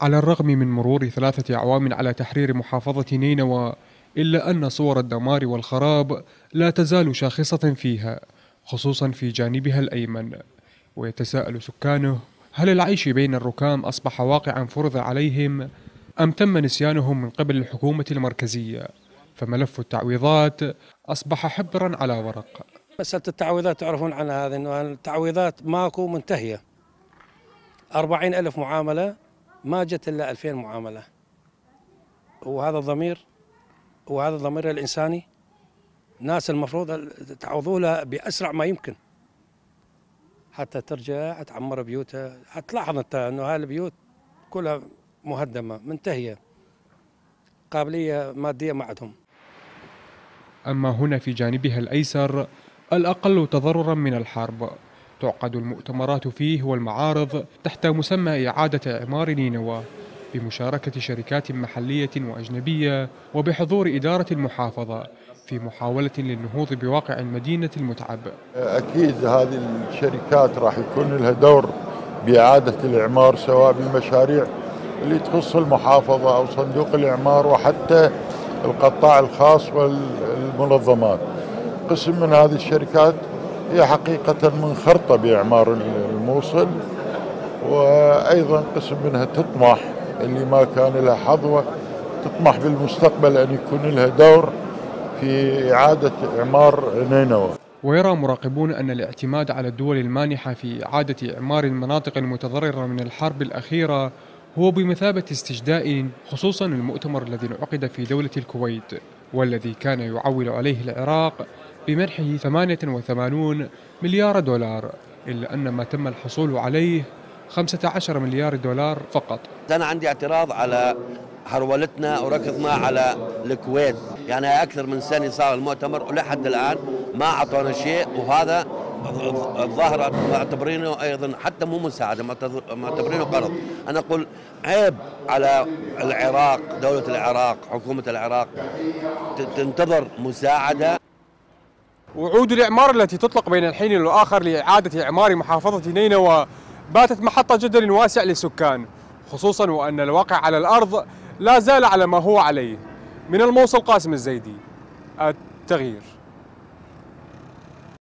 على الرغم من مرور ثلاثة أعوام على تحرير محافظة نينوى إلا أن صور الدمار والخراب لا تزال شاخصة فيها خصوصا في جانبها الأيمن. ويتساءل سكانه هل العيش بين الركام أصبح واقعا فرض عليهم أم تم نسيانهم من قبل الحكومة المركزية؟ فملف التعويضات أصبح حبرا على ورق. مسألة التعويضات تعرفون عنها هذا أنه التعويضات ماكو منتهية. أربعين ألف معاملة ما جت إلا ألفين معاملة. وهذا الضمير وهذا الضمير الإنساني ناس المفروض تعوضوا لها بأسرع ما يمكن. حتى ترجع تعمر بيوتها حتلاحظ أنت أنه هاي البيوت كلها مهدمة منتهية. قابلية مادية ما عندهم. أما هنا في جانبها الأيسر الأقل تضررا من الحرب. تعقد المؤتمرات فيه والمعارض تحت مسمى إعادة إعمار نينوى بمشاركة شركات محلية وأجنبية وبحضور إدارة المحافظة في محاولة للنهوض بواقع المدينة المتعب. أكيد هذه الشركات راح يكون لها دور بإعادة الإعمار سواء بالمشاريع اللي تخص المحافظة أو صندوق الإعمار وحتى القطاع الخاص والمنظمات. قسم من هذه الشركات هي حقيقة منخرطة بإعمار الموصل وأيضا قسم منها تطمح اللي ما كان لها حظوة تطمح بالمستقبل أن يكون لها دور في إعادة إعمار نينوى. ويرى مراقبون أن الاعتماد على الدول المانحة في إعادة إعمار المناطق المتضررة من الحرب الأخيرة هو بمثابة استجداء خصوصا المؤتمر الذي انعقد في دولة الكويت والذي كان يعول عليه العراق بمنحه 88 مليار دولار إلا أن ما تم الحصول عليه 15 مليار دولار فقط. أنا عندي اعتراض على هرولتنا وركضنا على الكويت. يعني أكثر من سنة صار المؤتمر ولحد الآن ما أعطونا شيء وهذا الظاهر معتبرينه أيضا حتى مو مساعدة معتبرينه قرض أنا أقول عيب على العراق دولة العراق حكومة العراق تنتظر مساعدة. وعود الإعمار التي تطلق بين الحين والآخر لإعادة إعمار محافظة نينوى باتت محطة جدل واسع للسكان خصوصا وأن الواقع على الأرض لا زال على ما هو عليه. من الموصل قاسم الزيدي التغيير.